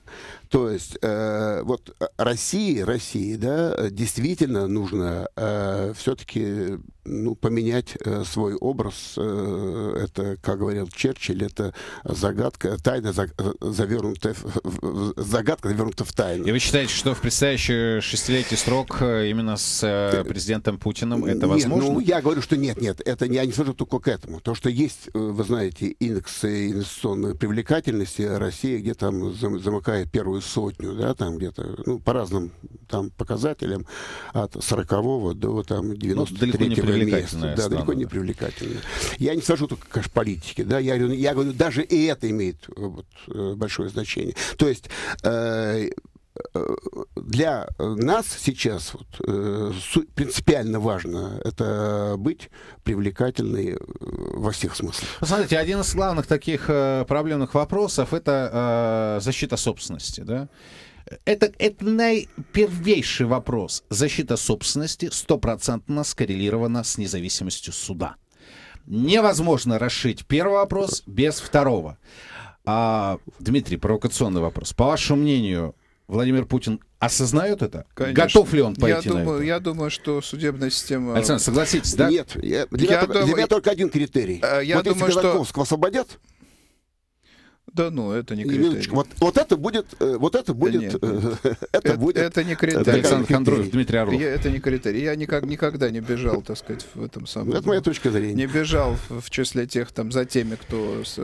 То есть э, вот России, России, да, действительно нужно э, все-таки ну, поменять э, свой образ. Э, это, как говорил Черчилль, это загадка, тайна за, завернутая, в, загадка завернута в тайну. И вы считаете, что в предстоящий шестилетний срок э, именно с э, президентом Путиным это возможно? Нет, ну, я говорю, что нет, нет, это я не скажу только к этому. То, что есть, э, вы знаете, индекс инвестиционной привлекательности России, где там замыкает первую сотню, да, там где-то, ну, по разным там показателям, от 40 до там 93 ну, место. Да, страна, далеко не привлекательная. Я не скажу только, конечно, политики, да, я, я говорю, даже и это имеет вот, э, большое значение. То есть э, э, для нас сейчас вот, э, принципиально важно это быть привлекательной во всех смыслах. Смотрите, один из главных таких э, проблемных вопросов это э, защита собственности, да? это, это наипервейший вопрос. Защита собственности стопроцентно скоррелирована с независимостью суда. Невозможно расшить первый вопрос без второго. А, Дмитрий, провокационный вопрос. По вашему мнению, Владимир Путин осознает это? Конечно. Готов ли он пойти я думаю, это? Я думаю, что судебная система... Александр, согласитесь, да? Нет, я, для, я меня, думаю, для меня только один критерий. Э, я вот думаю, если Ходорковского что... освободят, да ну, это не критерий. Вот, вот это будет, э, вот это будет, Нет, э, [laughs] это, это будет. Это не критерий. Это Александр Кондроев, Дмитрий Орлов. Я, это не критерий. Я никак, никогда не бежал, так сказать, в этом самом. Это моя точка зрения. Не бежал в, числе тех там за теми, кто с,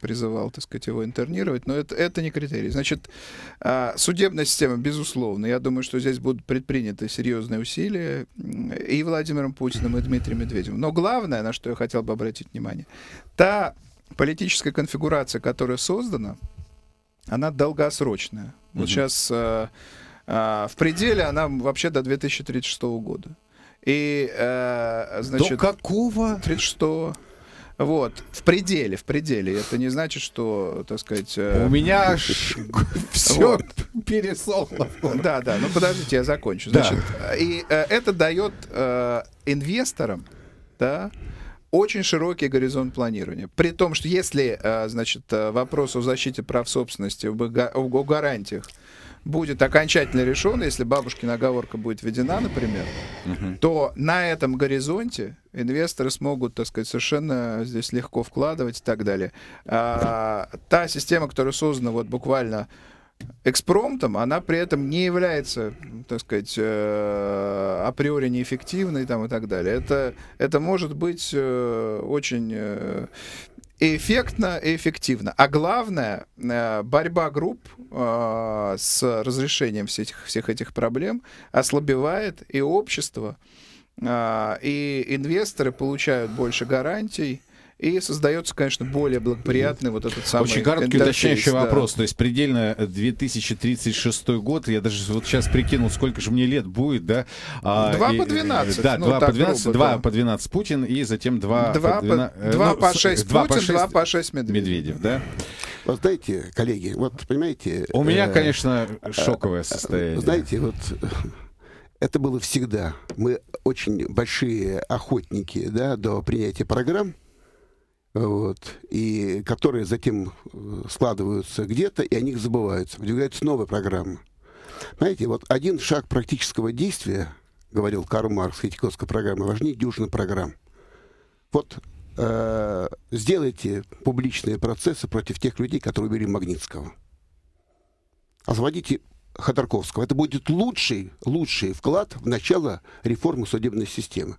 призывал, так сказать, его интернировать. Но это, это не критерий. Значит, а, судебная система, безусловно. Я думаю, что здесь будут предприняты серьезные усилия и Владимиром Путиным, и Дмитрием Медведевым. Но главное, на что я хотел бы обратить внимание, та политическая конфигурация, которая создана, она долгосрочная. Вот угу. сейчас э, э, в пределе она вообще до 2036 года. И, э, значит... До какого? 36 вот, в пределе, в пределе. Это не значит, что, так сказать... Э... У меня [laughs] все пересохло. Да, да, ну подождите, я закончу. Значит, и э, это дает э, инвесторам, да, очень широкий горизонт планирования. При том, что если, э, значит, э, вопрос о защите прав собственности, о гарантиях будет окончательно решен, если бабушкина оговорка будет введена, например, угу. то на этом горизонте инвесторы смогут, так сказать, совершенно здесь легко вкладывать и так далее. А, та система, которая создана вот буквально экспромтом, она при этом не является, так сказать, э, априори неэффективной там, и так далее. Это, это может быть э, очень э, эффектно и эффективно. А главное, э, борьба групп э, с разрешением всех, всех этих проблем ослабевает и общество, э, и инвесторы получают больше гарантий, и создается, конечно, более благоприятный вот этот самый Очень короткий уточняющий да. вопрос. То есть предельно 2036 год, я даже вот сейчас прикинул, сколько же мне лет будет, да? 2 а, по 12. Да, ну, 2 по 12, грубо, 2 да. по 12 Путин, и затем 2, 2 по, 12, 2 ну, по 6 2 Путин, по 6 2 по 6 Медведев. Медведев, да? Вот знаете, коллеги, вот понимаете... У меня, э, конечно, шоковое состояние. Знаете, вот это было всегда. Мы очень большие охотники да, до принятия программ, вот, и которые затем э, складываются где-то, и о них забываются. Выдвигаются новые программы. Знаете, вот один шаг практического действия, говорил Карл Маркс, Хитиковская программа, важнее дюжины программ. Вот э, сделайте публичные процессы против тех людей, которые убили Магнитского. Освободите Ходорковского. Это будет лучший, лучший вклад в начало реформы судебной системы.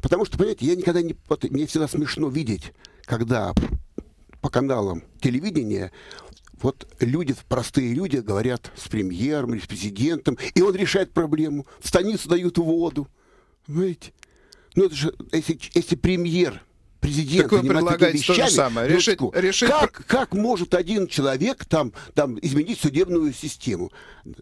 Потому что, понимаете, я никогда не... Мне всегда смешно видеть, когда по каналам телевидения вот люди, простые люди говорят с премьером или с президентом, и он решает проблему. В станицу дают воду. Понимаете? Ну, это же, если, если премьер президент так вы предлагаете вещами, то же самое. Решить, решить... Как, как может один человек там, там изменить судебную систему?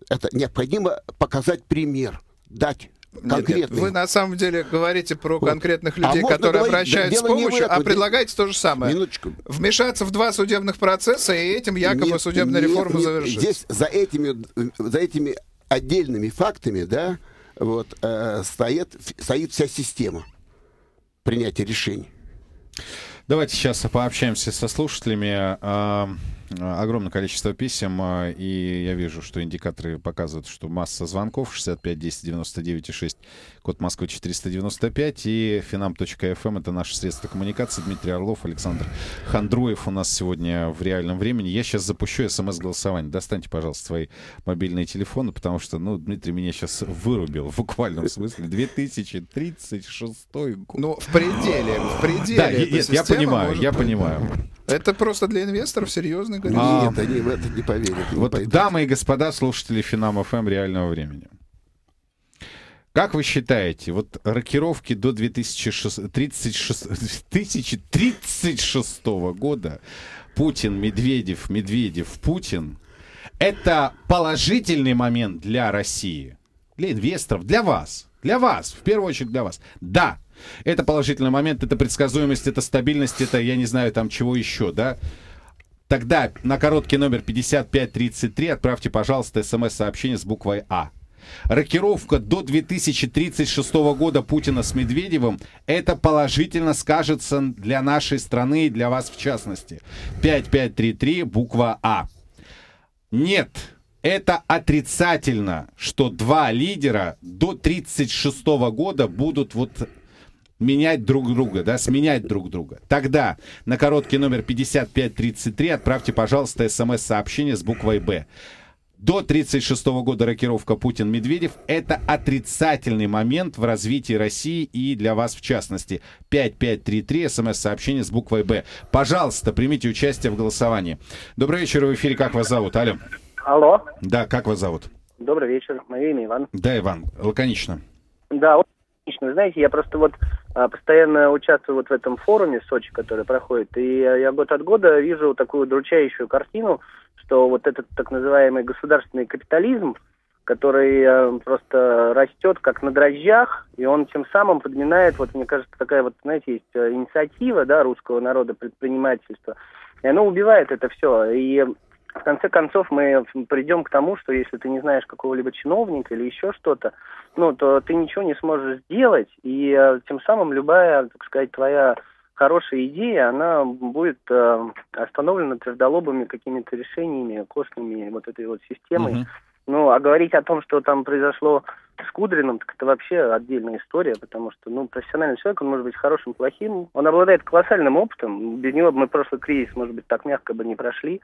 Это необходимо показать пример, дать конкретный. Нет, вы на самом деле говорите про вот. конкретных а людей, а которые говорить, обращаются с помощью, а предлагаете то же самое. Минуточку. Вмешаться в два судебных процесса и этим якобы нет, судебная нет, реформа нет, завершится. Здесь за этими, за этими отдельными фактами, да, вот, э, стоит, стоит вся система принятия решений. Давайте сейчас пообщаемся со слушателями. Огромное количество писем, а, и я вижу, что индикаторы показывают, что масса звонков 65 10 99 6, код Москвы 495, и finam.fm это наше средство коммуникации. Дмитрий Орлов, Александр Хандруев у нас сегодня в реальном времени. Я сейчас запущу смс-голосование. Достаньте, пожалуйста, свои мобильные телефоны, потому что, ну, Дмитрий меня сейчас вырубил в буквальном смысле. 2036 год. Ну, в пределе, в пределе. Да, нет, я понимаю, я понимаю. Это просто для инвесторов серьезный горизонт. А, Нет, они в это не поверят. Не вот, дамы и господа, слушатели Финам ФМ реального времени. Как вы считаете, вот рокировки до 2036, года Путин, Медведев, Медведев, Путин это положительный момент для России, для инвесторов, для вас, для вас, в первую очередь для вас. Да, это положительный момент, это предсказуемость, это стабильность, это я не знаю там чего еще, да. Тогда на короткий номер 5533 отправьте, пожалуйста, смс-сообщение с буквой А. Рокировка до 2036 года Путина с Медведевым, это положительно скажется для нашей страны и для вас в частности. 5533, буква А. Нет, это отрицательно, что два лидера до 36 года будут вот менять друг друга, да, сменять друг друга. Тогда на короткий номер 5533 отправьте, пожалуйста, смс-сообщение с буквой «Б». До 1936 года рокировка Путин-Медведев – это отрицательный момент в развитии России и для вас в частности. 5533, смс-сообщение с буквой «Б». Пожалуйста, примите участие в голосовании. Добрый вечер, в эфире. Как вас зовут? Алло. Алло. Да, как вас зовут? Добрый вечер. Мое имя Иван. Да, Иван. Лаконично. Да, лаконично. Знаете, я просто вот постоянно участвую вот в этом форуме в Сочи, который проходит, и я год от года вижу такую удручающую картину, что вот этот так называемый государственный капитализм, который э, просто растет как на дрожжах, и он тем самым подминает, вот мне кажется, такая вот, знаете, есть э, инициатива, да, русского народа, предпринимательства, и оно убивает это все. И в конце концов мы придем к тому, что если ты не знаешь какого-либо чиновника или еще что-то, ну, то ты ничего не сможешь сделать, и э, тем самым любая, так сказать, твоя хорошая идея, она будет э, остановлена твердолобыми какими-то решениями, костными вот этой вот системой. Ну, а говорить о том, что там произошло с Кудриным, так это вообще отдельная история, потому что, ну, профессиональный человек, он может быть хорошим, плохим, он обладает колоссальным опытом, без него бы мы прошлый кризис, может быть, так мягко бы не прошли.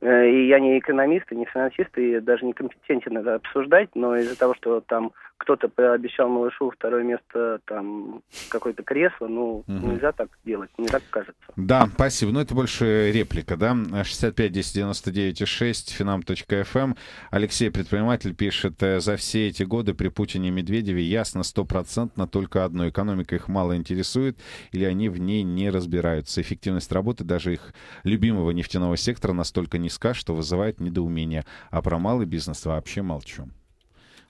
Э, и я не экономист, и не финансист, и даже не компетентен это обсуждать, но из-за того, что там кто-то пообещал малышу второе место, там, какое-то кресло, ну, угу. нельзя так делать, мне так кажется. Да, спасибо. Ну, это больше реплика, да? 65 10 99 6, finam.fm. Алексей, предприниматель, пишет, «Э, за все эти годы при Путине и Медведеве ясно стопроцентно только одно. Экономика их мало интересует, или они в ней не разбираются. Эффективность работы даже их любимого нефтяного сектора настолько низка, что вызывает недоумение. А про малый бизнес вообще молчу.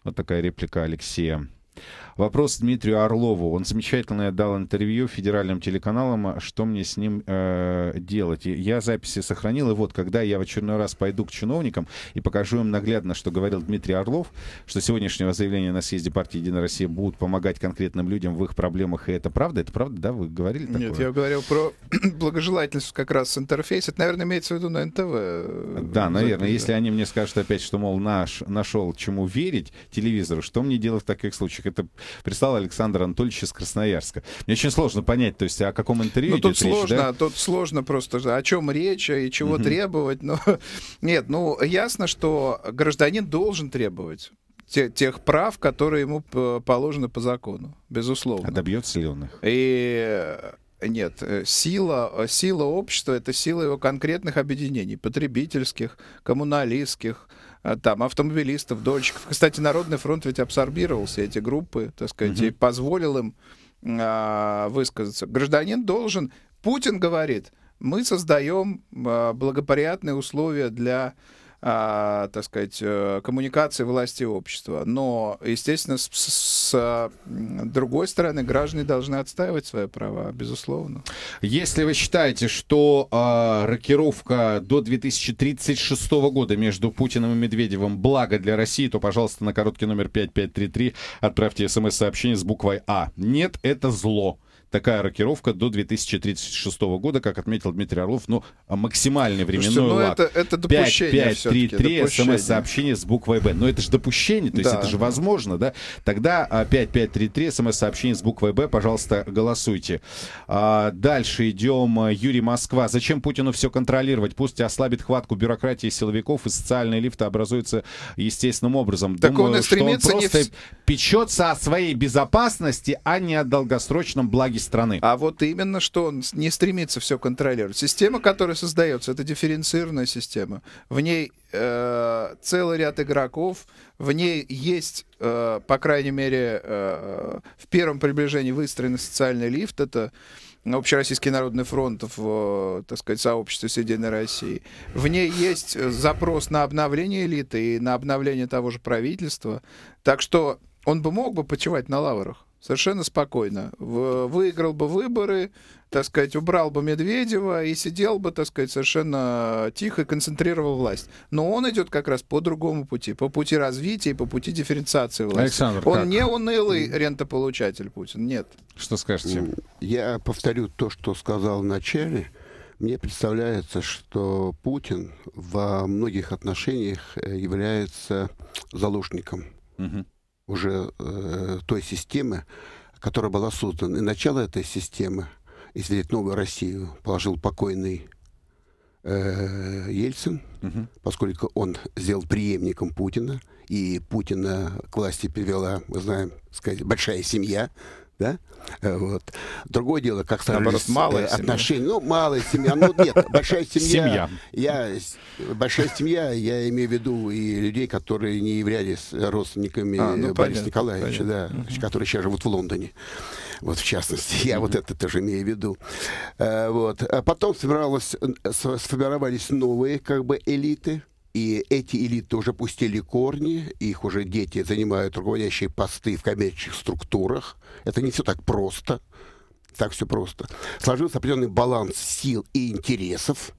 Вот такая реплика Алексея. Вопрос Дмитрию Орлову. Он замечательно дал интервью федеральным телеканалам. Что мне с ним э, делать? Я записи сохранил. И вот, когда я в очередной раз пойду к чиновникам и покажу им наглядно, что говорил Дмитрий Орлов, что сегодняшнего заявления на съезде партии «Единая Россия» будут помогать конкретным людям в их проблемах, и это правда? Это правда, да? Вы говорили такое? Нет, я говорил про [clears throat] благожелательность как раз интерфейс. Это, наверное, имеется в виду на НТВ. Да, наверное. Если они мне скажут опять, что, мол, наш нашел чему верить телевизору, что мне делать в таких случаях? Это прислал Александр Анатольевич из Красноярска. Мне очень сложно понять, то есть о каком интервью ну, тут сложно, речь, да? Тут сложно просто, о чем речь и чего угу. требовать. Но [laughs] нет, ну ясно, что гражданин должен требовать тех прав, которые ему положены по закону, безусловно. А добьется ли он их? И нет, э, сила, сила общества — это сила его конкретных объединений, потребительских, коммуналистских, там, автомобилистов, дольщиков. Кстати, Народный фронт ведь абсорбировал все эти группы, так сказать, угу. и позволил им а, высказаться. Гражданин должен... Путин говорит, мы создаем а, благоприятные условия для а, так сказать, э, коммуникации власти и общества. Но, естественно, с, с другой стороны, граждане должны отстаивать свои права, безусловно. Если вы считаете, что э, рокировка до 2036 года между Путиным и Медведевым благо для России, то, пожалуйста, на короткий номер 5533 отправьте смс-сообщение с буквой А. Нет, это зло. Такая рокировка до 2036 года, как отметил Дмитрий Орлов, ну, максимальный временной Слушайте, ну лаг. это, это допущение 5533 допущение. смс-сообщение с буквой «Б». Но это же допущение, то есть Да. это же возможно, да? Тогда а, 5533 смс-сообщение с буквой «Б», пожалуйста, голосуйте. А, дальше идем. А, Юрий Москва. Зачем Путину все контролировать? Пусть ослабит хватку бюрократии силовиков, и социальные лифты образуются естественным образом. Так он и что стремится не просто в- печется о своей безопасности, а не о долгосрочном благе страны. А вот именно, что он не стремится все контролировать. Система, которая создается, это дифференцированная система. В ней э, целый ряд игроков, в ней есть, э, по крайней мере, э, в первом приближении выстроен социальный лифт. Это Общероссийский народный фронт в, так сказать, сообществе Соединенной России. В ней есть запрос на обновление элиты и на обновление того же правительства. Так что он бы мог бы почивать на лаврах совершенно спокойно. Выиграл бы выборы, так сказать, убрал бы Медведева и сидел бы, так сказать, совершенно тихо и концентрировал власть. Но он идет как раз по другому пути, по пути развития и по пути дифференциации власти. Александр, он как? не унылый рентополучатель Путин, нет. Что скажете? Я повторю то, что сказал в начале. Мне представляется, что Путин во многих отношениях э, является заложником Мгм. Уже э, той системы, которая была создана. И начало этой системы, если взять новую Россию, положил покойный э, Ельцин, Мгм. поскольку он сделал преемником Путина, и Путина к власти привела, мы знаем, сказать, большая семья, да? Э, Вот. Другое дело, как сложились малая э, семья. отношения. Ну, малая семья. Ну, нет, большая семья. Семья. Я, большая семья, я имею в виду и людей, которые не являлись родственниками А, ну, Бориса понятно, Николаевича, да, которые сейчас живут в Лондоне. Вот, в частности, я вот это тоже имею в виду. Э, Вот. А потом сформировалось, э, с- сформировались новые, как бы, элиты, и эти элиты уже пустили корни, их уже дети занимают руководящие посты в коммерческих структурах. Это не все так просто. Так все просто. Сложился определенный баланс сил и интересов.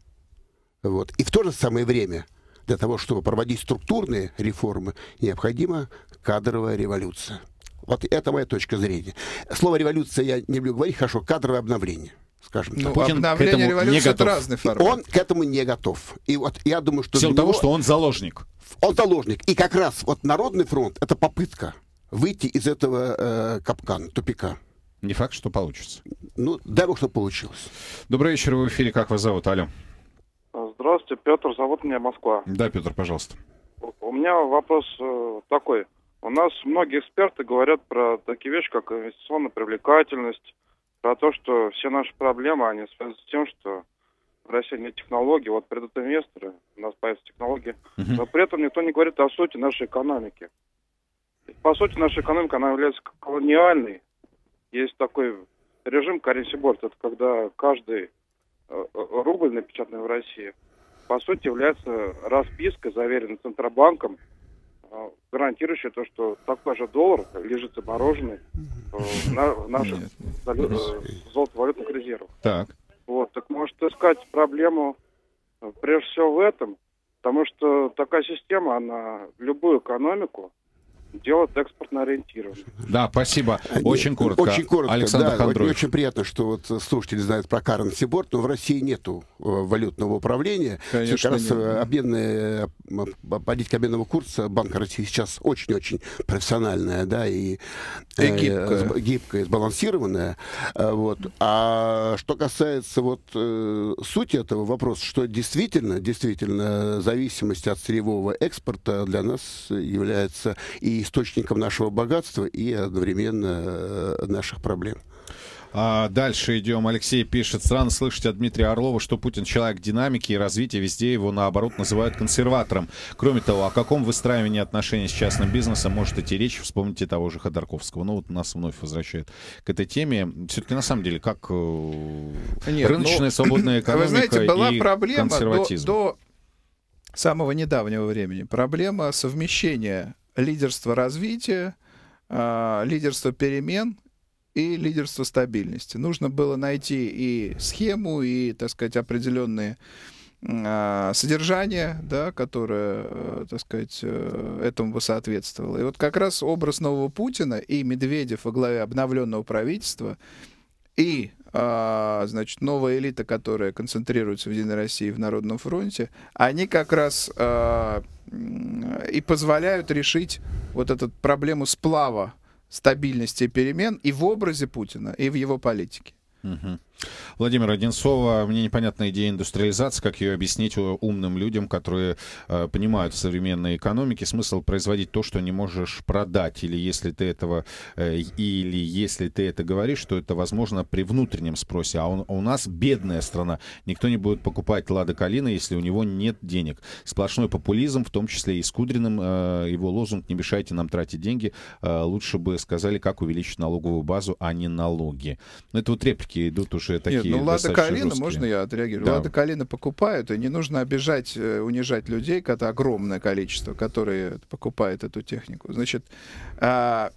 Вот. И в то же самое время для того, чтобы проводить структурные реформы, необходима кадровая революция. Вот это моя точка зрения. Слово революция я не люблю говорить, хорошо, кадровое обновление, скажем так. Ну, Путин к обновление этому не революции это готов. разный И формат. он к этому не готов. И вот я думаю, что В силу того, него- что он заложник. он заложник. И как раз вот Народный фронт это попытка выйти из этого э, капкана, тупика. Не факт, что получится. Ну, дай бог, что получилось. Добрый вечер, вы в эфире. Как вас зовут? Алло. Здравствуйте, Петр, зовут меня Москва. Да, Петр, пожалуйста. У меня вопрос э, такой. У нас многие эксперты говорят про такие вещи, как инвестиционная привлекательность, про то, что все наши проблемы, они связаны с тем, что в России нет технологий, вот придут инвесторы, у нас появятся технологии, но при этом никто не говорит о сути нашей экономики. По сути, наша экономика, она является колониальной. Есть такой режим Каренсиборт, это когда каждый э, э, рубль, напечатанный в России, по сути, является распиской, заверенной Центробанком, э, гарантирующей то, что такой же доллар лежит замороженный э, в на- в наших э, золотовалютных резервах. Так. Вот, так может искать проблему прежде всего в этом, потому что такая система, она любую экономику делает экспортно ориентированной. Да, спасибо. Они- Очень коротко. Очень коротко, Александр да. Хондроев. Очень приятно, что вот слушатели знают про currency board, но в России нету э, валютного управления. Конечно, Как раз нет. э, обменная, э, политика обменного курса Банка России сейчас очень-очень профессиональная, да, и, И гибкая. сб- гибкая, сбалансированная. Э, Вот. А что касается вот э, сути этого вопроса, что действительно, действительно зависимость от сырьевого экспорта для нас является и источником нашего богатства, и одновременно э, наших проблем. А, дальше идем. Алексей пишет. Странно слышать от Дмитрия Орлова, что Путин человек динамики и развития. Везде его, наоборот, называют консерватором. Кроме того, о каком выстраивании отношений с частным бизнесом может идти речь? Вспомните того же Ходорковского. Ну, вот нас вновь возвращает к этой теме. Все-таки, на самом деле, как э, Нет, рыночная ну, свободная [clears throat] экономика Вы знаете, была и проблема до, консерватизм. до самого недавнего времени. Проблема совмещения лидерства развития, а, лидерства перемен и лидерства стабильности. Нужно было найти и схему, и, так сказать, определенные а, содержание, да, которое, э, так сказать, э, этому бы соответствовало. И вот как раз образ нового Путина и Медведев во главе обновленного правительства и а, значит, новая элита, которая концентрируется в Единой России в Народном фронте, они как раз а, и позволяют решить вот эту проблему сплава стабильности и перемен и в образе Путина, и в его политике. Угу. Владимир Одинцова, мне непонятна идея индустриализации, как ее объяснить умным людям, которые э, понимают в современной экономике смысл производить то, что не можешь продать, или если ты этого, э, или если ты это говоришь, что это возможно при внутреннем спросе, а, он, у нас бедная страна, никто не будет покупать Лада Калина, если у него нет денег. Сплошной популизм, в том числе и с Кудриным, э, его лозунг «не мешайте нам тратить деньги», э, лучше бы сказали, как увеличить налоговую базу, а не налоги. Но это вот реплики идут уже уже такие Нет, ну Лада Калина, жесткие. можно я отреагирую? Да. Лада Калина покупают, и не нужно обижать, э, унижать людей, это огромное количество, которые покупают эту технику. Значит, а,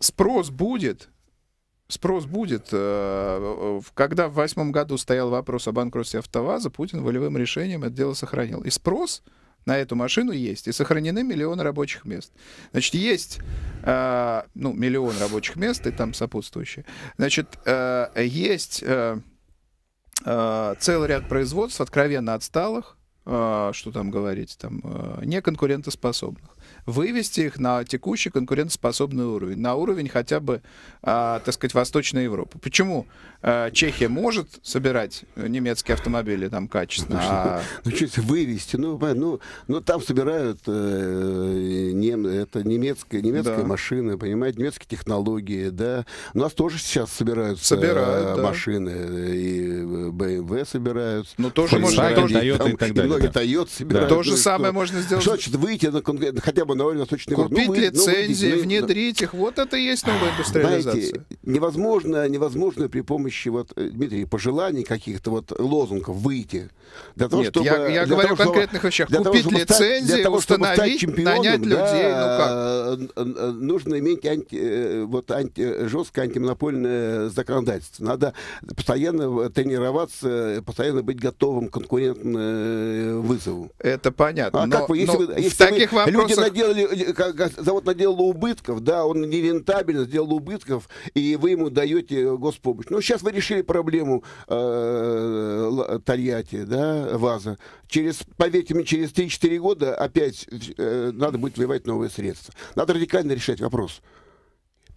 спрос будет, спрос будет. Э, когда в восьмом году стоял вопрос о банкротстве АвтоВАЗа, Путин волевым решением это дело сохранил. И спрос на эту машину есть. И сохранены миллионы рабочих мест. Значит, есть э, ну, миллион рабочих мест и там сопутствующие. Значит, э, есть э, э, целый ряд производств откровенно отсталых, э, что там говорить, там, э, неконкурентоспособных вывести их на текущий конкурентоспособный уровень, на уровень хотя бы, а, так сказать, Восточной Европы. Почему а, Чехия может собирать немецкие автомобили там качественно? А... Ну, что вывести? Ну, ну, ну, там собирают э, нем, это немецкая, немецкая да. машина, понимаете, немецкие технологии, да. У нас тоже сейчас собираются собирают, э, машины, и BMW собираются. Ну, тоже можно... Тоже, Toyota и так далее. И многие да. Toyota собирают. Да. То же ну, самое что, можно сделать. Что значит выйти на, хотя бы на Восточной Купить ну, вы, лицензии, ну, внедрить их, вот это и есть новая индустриализация. Знаете, невозможно, невозможно при помощи, вот, э, Дмитрий, пожеланий каких-то, вот, лозунгов выйти. Для того, Нет, чтобы, я, я говорю того, о конкретных вещах. Купить того, лицензии, для того, установить, нанять людей, да, ну как? Нужно иметь анти, э, вот, анти, жесткое антимонопольное законодательство. Надо постоянно тренироваться, постоянно быть готовым к конкурентному э, вызову. Это понятно. А но, как вы, если, вы, если в таких вы, вопросах... люди наделали, как, завод наделал убытков, да, он нерентабельно сделал убытков, и вы ему даете госпомощь. Ну, сейчас вы решили проблему э, Тольятти, да, ВАЗа. Через, поверьте мне, через 3-4 года опять э, надо будет вливать новые средства. Надо радикально решать вопрос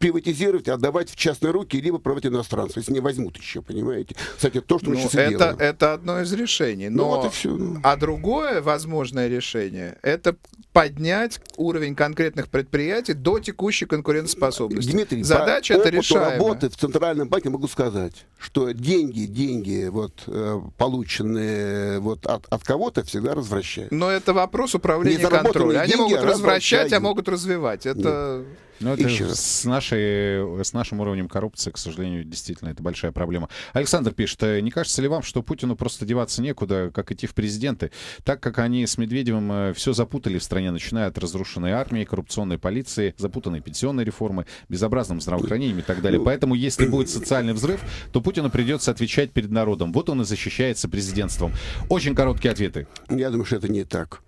приватизировать, отдавать в частные руки, либо продавать иностранцев, если не возьмут еще, понимаете? Кстати, то, что мы ну, сейчас это, делаем. Это одно из решений. Ну, но... Ну, вот и все. Ну. А другое возможное решение — это поднять уровень конкретных предприятий до текущей конкурентоспособности. Дмитрий, задача это решаемая. работы в Центральном банке могу сказать, что деньги, деньги, вот, э, полученные вот, от, от кого-то, всегда возвращают. Но это вопрос управления контроля. Они могут развращать, а могут развивать. Это... Нет. Ну, это Еще с, нашей, с нашим уровнем коррупции, к сожалению, действительно, это большая проблема. Александр пишет, «Э, не кажется ли вам, что Путину просто деваться некуда, как идти в президенты, так как они с Медведевым э, все запутали в стране, начиная от разрушенной армии, коррупционной полиции, запутанной пенсионной реформы, безобразным здравоохранением и так далее. Ну, Поэтому, если будет [clears throat] социальный взрыв, то Путину придется отвечать перед народом. Вот он и защищается президентством. Очень короткие ответы. Я думаю, что это не так.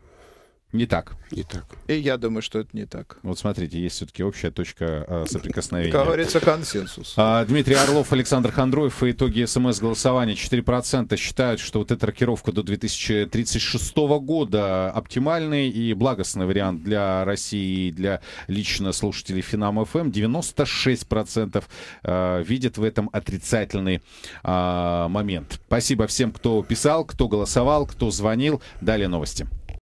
Не так. Не так. И я думаю, что это не так. Вот смотрите, есть все-таки общая точка а, соприкосновения. Как говорится, консенсус. А, Дмитрий Орлов, Александр Хондроев и итоги СМС-голосования. 4% считают, что вот эта рокировка до 2036 года оптимальный и благостный вариант для России и для лично слушателей Финам ФМ. 96% а, видят в этом отрицательный а, момент. Спасибо всем, кто писал, кто голосовал, кто звонил. Далее новости.